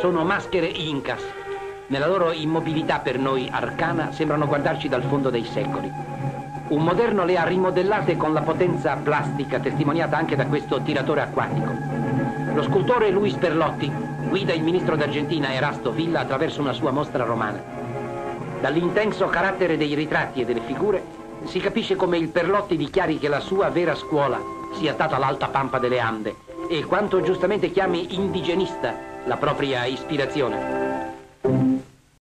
sono maschere incas. Nella loro immobilità per noi arcana sembrano guardarci dal fondo dei secoli. Un moderno le ha rimodellate con la potenza plastica testimoniata anche da questo tiratore acquatico. Lo scultore Luis Perlotti guida il ministro d'Argentina Erasto Villa attraverso una sua mostra romana. Dall'intenso carattere dei ritratti e delle figure si capisce come il Perlotti dichiari che la sua vera scuola sia stata l'alta pampa delle Ande e quanto giustamente chiami indigenista la propria ispirazione.